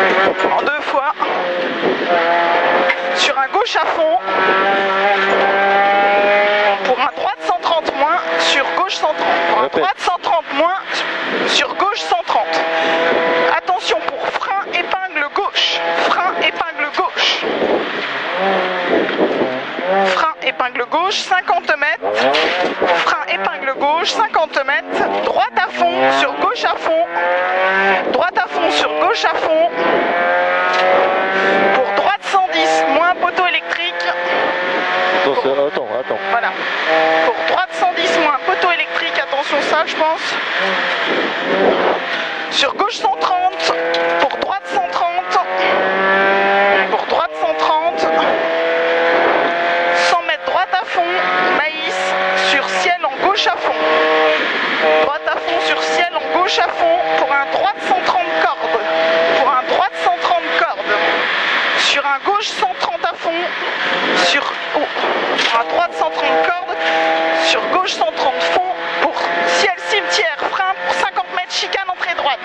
En deux fois. Sur un gauche à fond. Pour un droite 130 moins, sur gauche 130. Pour un droite 130 moins, sur gauche 130. Attention pour frein, épingle gauche. Frein, épingle gauche. Frein, épingle gauche, 50 mètres. Frein, épingle gauche, 50 mètres. Droite à fond, sur gauche à fond. Droite à fond, sur gauche à fond. Pour droite 110, moins poteau électrique. Attention, attends, attends. Voilà. Pour droite 110 moins poteau électrique, attention ça je pense. Sur gauche 130, pour droite 130. Pour droite 130. 100 mètres droite à fond, maïs, sur ciel en gauche à fond. Droite à fond sur ciel en gauche à fond pour un droite 130 cordes. Pour un droite 130 cordes. Sur un gauche 130 à fond. Sur oh, pour un droite 130 cordes. Sur gauche 130 fond. Pour ciel cimetière. Frein pour 50 mètres chicane entrée droite.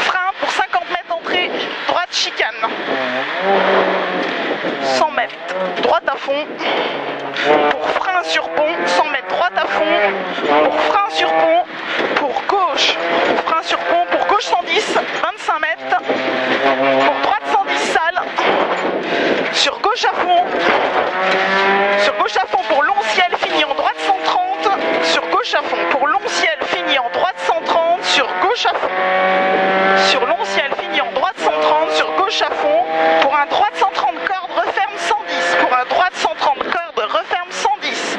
Frein pour 50 mètres entrée droite chicane. 100 mètres droite à fond. Pour frein sur pont, 100 mètres droite à fond. Pour frein sur pont, pour gauche, frein sur pont, pour gauche 110, 25 mètres. Pour droite 110 sale. Sur gauche à fond. Sur gauche à fond pour long ciel fini en droite 130. Sur gauche à fond pour long ciel fini en droite 130. Sur gauche à fond. Sur long ciel fini en droite 130. Sur gauche à fond. Pour un droite 130 cordes referme 110. Pour un droite 130 cordes referme 110.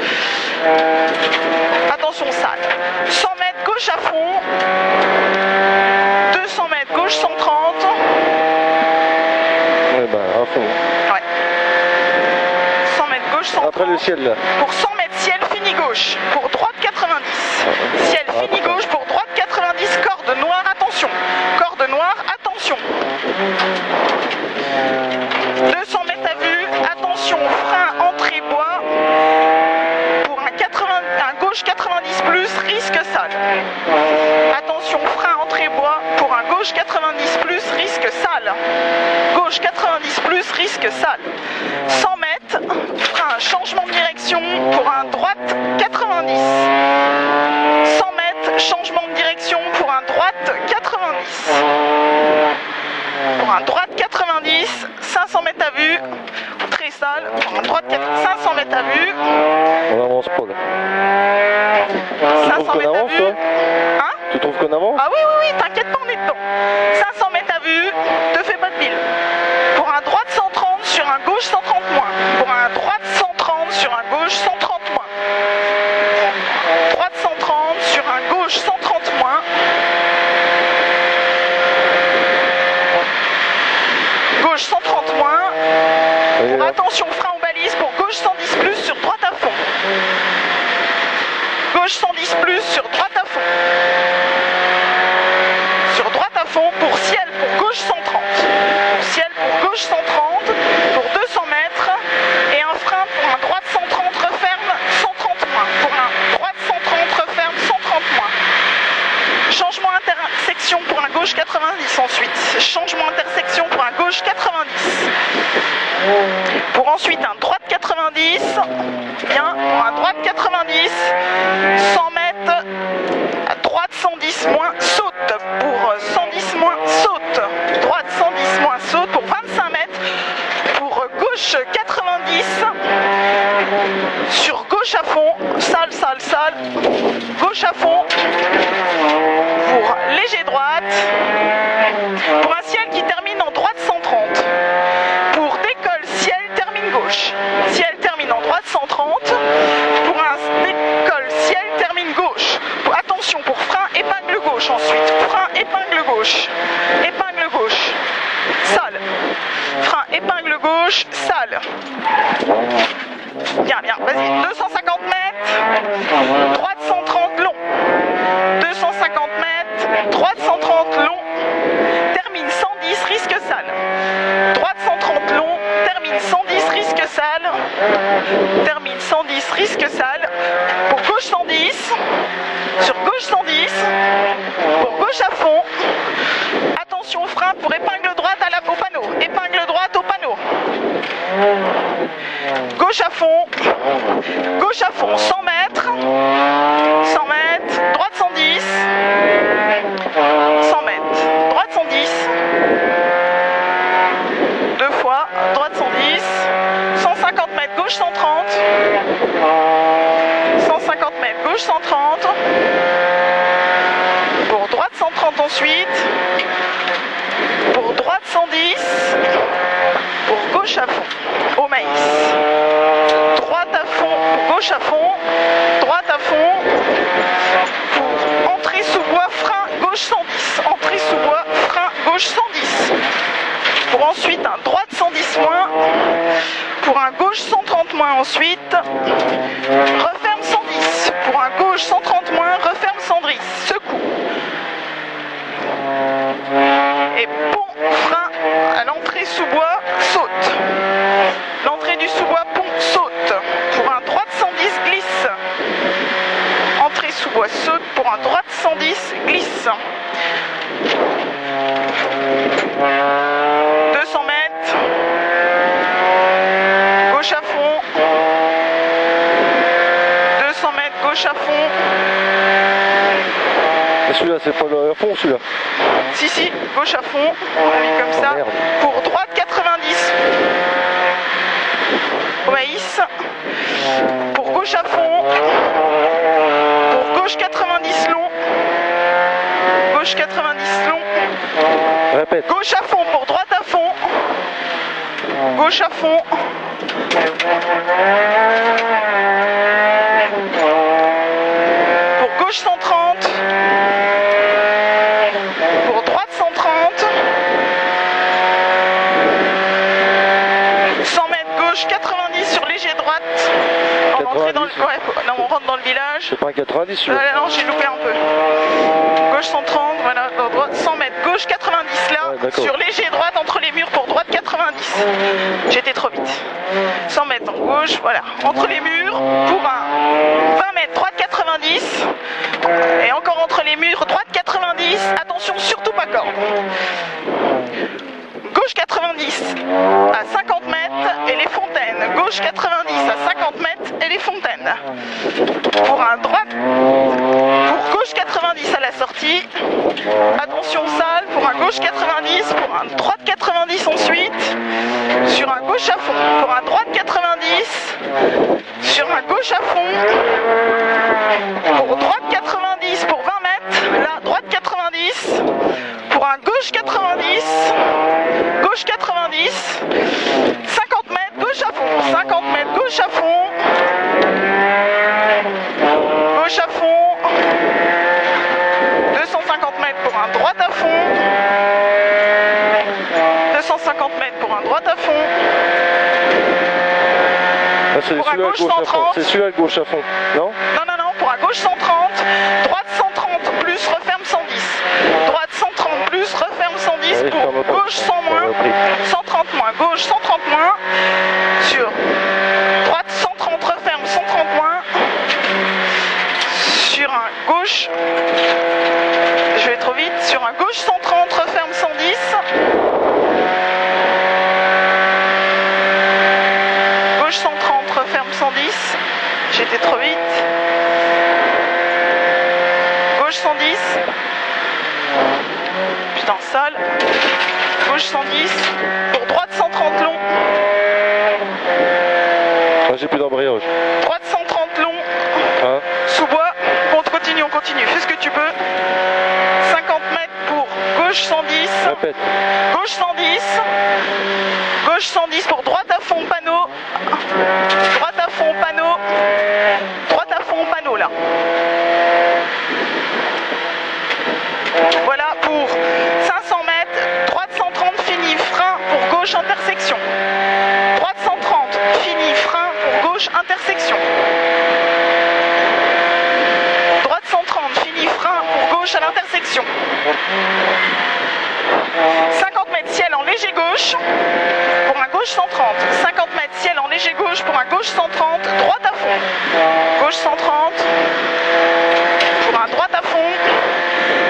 Attention sale. 100 mètres gauche à fond. 200 mètres gauche 130. Ouais, bah, à fond. Ouais. 100 mètres gauche 130. Après le ciel, là. Pour 100 mètres ciel fini gauche. Pour droite 90. Ciel fini gauche pour droite 90. Corde noire, attention. Corde noire, attention. 200 mètres à vue. Attention, frein, entrée bois. Pour un, 80, un gauche 90 plus, risque sale. Attention, frein, entrée bois. Pour un gauche 90 plus, risque sale. Gauche 90 plus, risque sale. 100 mètres, frein, changement de direction. Pour un droite 90. 100 mètres, changement de direction. Pour un droite 90. Pour un droite 90, 500 mètres à vue, très sale. Pour un droite 500 mètres à vue, On avance pas, là. Tu 500 trouves qu'on mètres à vue. Hein Tu trouves qu'on avance Ah oui, oui, oui, t'inquiète pas, on est dedans. 500 mètres à vue, te fais pas de mille. Pour un sur un gauche 130 moins. Droite 130, sur un gauche 130 moins. Gauche 130 moins. Allez, Pour là. attention, frein aux balises pour gauche 110 plus sur droite à fond. Gauche 110 plus sur droite à fond. Sur droite à fond pour ciel pour gauche 130. Pour ciel pour gauche 130 pour 200 mètres. Et un frein pour un droite 130 referme 130 moins. Pour un droite 130 referme 130 moins. Changement intersection pour un gauche 90 ensuite. Changement intersection pour un gauche 90. Pour ensuite un droite 90. Bien, un droite 90. 100 mètres. À droite 110 moins saute. Pour 110 moins saute. Droite 110 moins saute pour 25 mètres. Pour gauche 90. Sur gauche à fond. Sale, sale, sale. Gauche à fond. Pour léger droite. Pour un ciel qui termine en droite 130. Pour décolle ciel termine gauche. Ciel termine en droite 130. Pour un décolle ciel termine gauche. Pour- attention pour frein épingle gauche ensuite. Frein épingle gauche. Épingle gauche. Sale. Frein épingle gauche. Sale. Bien, bien. Vas-y. 250 Gauche à fond. Gauche à fond. 100 mètres. 100 mètres. Droite 110. 100 mètres. Droite 110. Deux fois. Droite 110. 150 mètres. Gauche 130. 150 mètres. Gauche 130. Pour droite 130 ensuite. Gauche à fond. Au maïs. Droite à fond, gauche à fond. Droite à fond. Entrée sous bois, frein gauche 110. Entrée sous bois, frein gauche 110. Pour ensuite un droite 110 moins. Pour un gauche 130 moins ensuite. Referme 110. Pour un gauche 130 moins, referme 110. Secoue. Et pont, frein à l'entrée sous bois, saute. L'entrée du sous-bois, pont, saute. Pour un droite 110, glisse. Entrée sous bois, saute. Pour un droite 110, glisse. 200 mètres. Gauche à fond. 200 mètres, gauche à fond. Et celui-là, c'est pas le fond, celui-là. Si, si, gauche à fond. On mis comme ça. Merde. Pour droite 90. Au maïs. Pour gauche à fond. Pour gauche 90 long. Gauche 90 long. Répète. Gauche à fond pour droite à fond. Gauche à fond. Pour gauche 130. Pour droite 130. 100 mètres gauche 90 sur léger droite. On, dans le- 90, ouais, faut- non, on rentre dans le village. C'est pas un 90, celui-là. Euh, non, j'ai loupé un peu. Gauche 130, voilà, droite 100 mètres. Gauche 90 là, Ouais, sur léger droite entre les murs pour droite 90. J'étais trop vite. 100 mètres en gauche, voilà, entre les murs pour un 20 mètres, droite 90. Et encore entre les murs, droite 90. Attention, surtout pas corde. Gauche 90 à 50 mètres et les fontaines. Gauche 90 à 50 mètres et les fontaines. Pour un droite pour gauche 90 à la sortie. Attention salle pour un gauche 90, pour un droite 90 ensuite. Sur un gauche à fond, pour un droite 90. Sur un gauche à fond. Pour droite 90 pour 20 mètres. Là, droite 90. Pour un gauche 90. Gauche 90. 50 mètres, gauche à fond. 50 mètres, gauche à fond. Gauche à fond. 250 mètres pour un droite à fond. 250 mètres pour un droite à fond. Ah, c'est Pour un celui-là gauche gauche à fond. 130. C'est celui-là gauche à fond. Non? Non, non, non, pour un gauche 130, droite 130 plus, referme 110. Droite 130 plus, referme 110 Allez, pour gauche 100 moins, Ça va, pris. 130 moins, gauche 130 moins, sur droite 130, referme 130 moins, sur un gauche, je vais trop vite, sur un gauche 130, referme 110. Gauche 130, referme 110. J'étais trop vite. Gauche 110. Putain, sale. Gauche 110. Pour droite 130 long. Ah, Droite 130 long. Hein Sous bois. On continue, on continue. Fais ce que tu peux. 50 mètres pour gauche 110. Répète. Gauche 110. Gauche 110 pour droite à fond panneau. Droite à fond panneau. Droite à fond panneau là. Voilà pour 500 mètres. Droite 130 fini. Frein pour gauche intersection. Droite 130 fini. Frein pour gauche intersection. Droite 130 fini. Frein pour gauche à l'intersection. 50 mètres ciel en léger gauche pour un gauche 130. 50 mètres ciel en léger gauche pour un gauche 130. Droite à fond. Gauche 130 pour un droite à fond.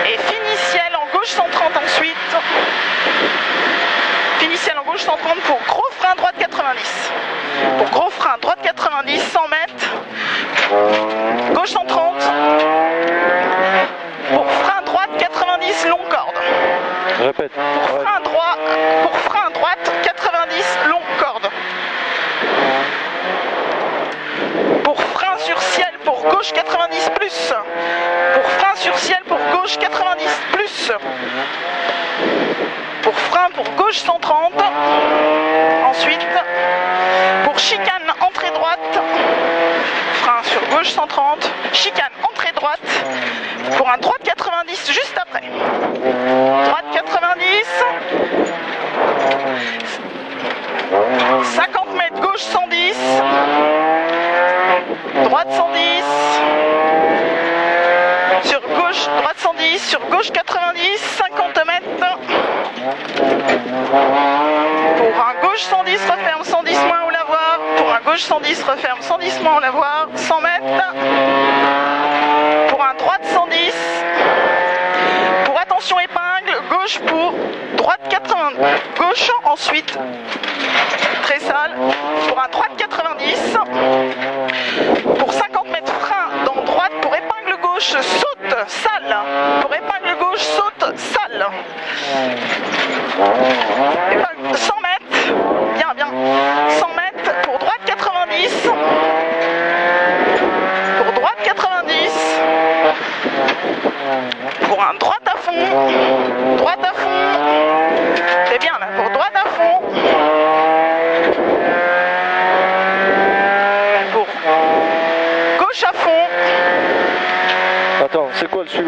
Et fini ciel en gauche 130 ensuite. Fini ciel en gauche 130 pour gros frein droite 90. Pour gros frein droite 90, 100 mètres. Gauche 130. Pour frein droite 90 long corde. Répète. Pour frein droit, pour frein droite, 90 long corde. Pour gauche 90 plus. Pour frein sur ciel pour gauche 90 plus. Pour frein pour gauche 130. Ensuite, pour chicane entrée droite. Frein sur gauche 130. Chicane entrée droite. Pour un droite 90 juste après. Droite 90. 50 mètres gauche 110. Droite 110. Sur gauche, droite 110. Sur gauche 90. 50 mètres. Pour un gauche 110, referme 110 moins au lavoir. Pour un gauche 110, referme 110 moins au lavoir. 100 mètres. Pour un droite 110. Pour attention épingle, gauche pour droite 80. Gauche ensuite. Très sale. Pour un droite 90. Pour 50 mètres frein dans droite pour épingle gauche, saute, sale. Pour épingle gauche, saute, sale. ছিল।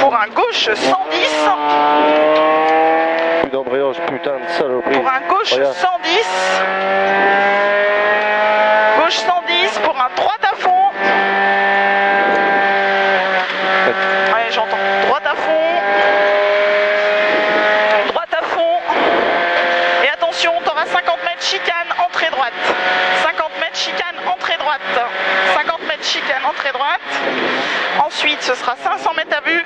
Pour un gauche 110. Plus d'embrayage, putain de saloperie. Pour un gauche Regarde. 110. Gauche 110 pour un droite à fond. Allez, j'entends. Droite à fond. Droite à fond. Et attention, tu auras 50 mètres chicane, entrée droite. 50 mètres chicane, entrée droite. 50 chicane, entrée droite. Ensuite, ce sera 500 mètres à vue.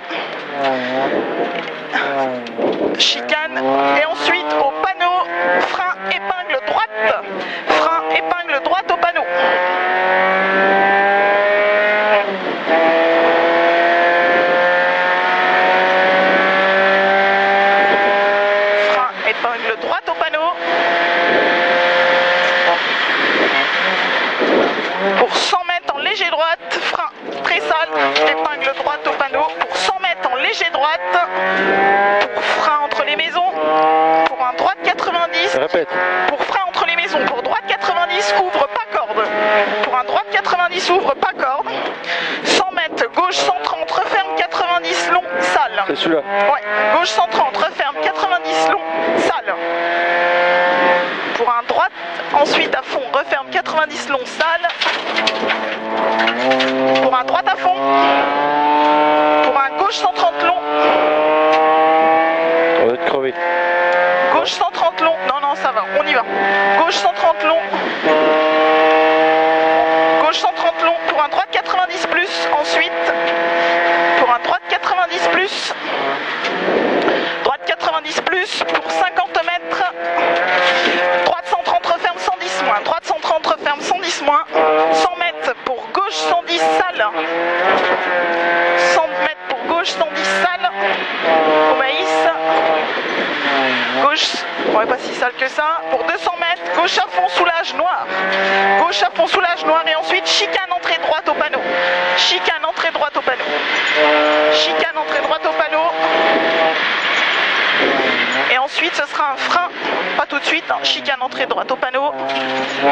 Chicane. Et ensuite, au panneau, frein, épingle droite. Frein, épingle droite au panneau. Frein, épingle droite au panneau. Pour 100 mètres en léger droite, frein très sale, épingle droite au panneau. Pour 100 mètres en léger droite, pour frein entre les maisons. Pour un droite 90, Répète. pour frein entre les maisons. Pour droite 90, ouvre pas corde. Pour un droite 90, ouvre pas corde. 100 mètres, gauche 130, referme 90 long, sale. C'est celui-là. Ouais, gauche 130, referme 90 long, sale. Pour un droite, ensuite à fond, referme 90 long, sale. Pour un droite à fond. Pour un gauche 130 long. On va être crevé. Gauche 130 long. Non, non, ça va, on y va. Gauche 130 long. Gauche 130 long pour un droite 90 plus. Ensuite, pour un droite 90 plus. Droite 90 plus pour 50 mètres. Droite 130 referme 110 moins. Droite 130 referme 110 moins. 100 mètres pour gauche 110 sale. 100 mètres pour gauche 110 sale. Au maïs. Gauche, ouais, pas si sale que ça. Pour 200 mètres, gauche à fond, soulage noir. Gauche à fond, soulage noir. Et ensuite, chicane entrée droite au panneau. Chicane entrée droite au panneau. Chicane entrée droite au panneau. Et ensuite, ce sera un frein, pas tout de suite, hein, chicane entrée droite au panneau.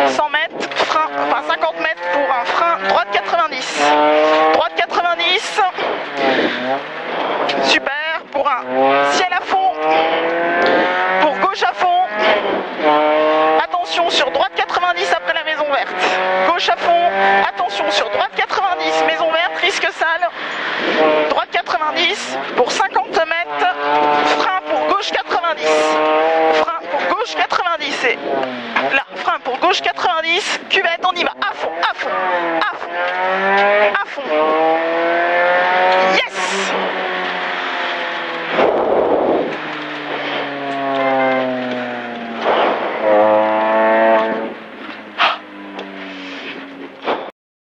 100 mètres, frein, enfin 50 mètres pour un frein, droite 90. Droite 90. Super, pour un ciel à fond. Pour gauche à fond. Attention sur droite 90 après la maison verte. Gauche à fond. droite 90, pour 50 mètres, frein pour gauche 90, frein pour gauche 90, et là, frein pour gauche 90, cuvette, on y va.